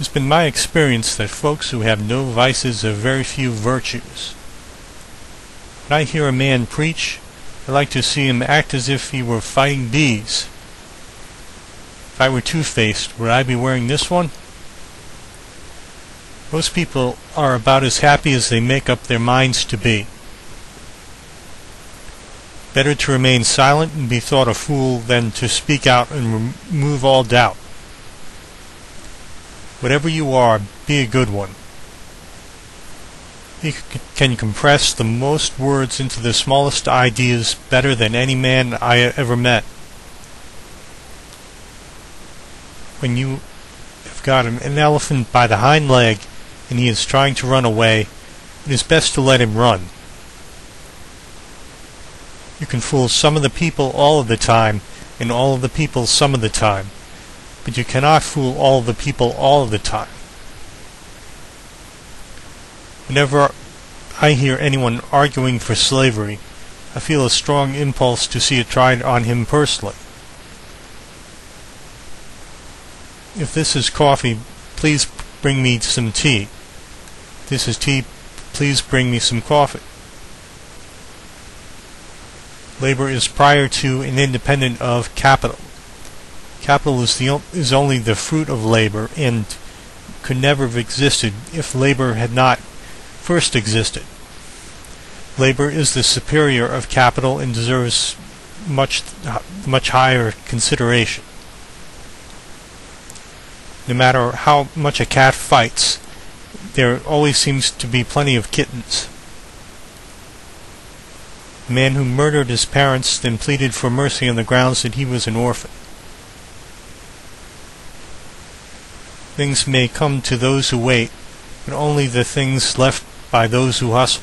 It's been my experience that folks who have no vices have very few virtues. When I hear a man preach, I like to see him act as if he were fighting bees. If I were two-faced, would I be wearing this one? Most people are about as happy as they make up their minds to be. Better to remain silent and be thought a fool than to speak out and remove all doubt. Whatever you are, be a good one. He can compress the most words into the smallest ideas better than any man I ever met. When you have got an elephant by the hind leg and he is trying to run away, it is best to let him run. You can fool some of the people all of the time, and all of the people some of the time, but you cannot fool all the people all the time. Whenever I hear anyone arguing for slavery, I feel a strong impulse to see it tried on him personally. If this is coffee, please bring me some tea. This is tea, please bring me some coffee. Labor is prior to and independent of capital. Capital is, the, is only the fruit of labor and could never have existed if labor had not first existed. Labor is the superior of capital and deserves much much higher consideration. No matter how much a cat fights, there always seems to be plenty of kittens. A man who murdered his parents then pleaded for mercy on the grounds that he was an orphan. Things may come to those who wait, but only the things left by those who hustle.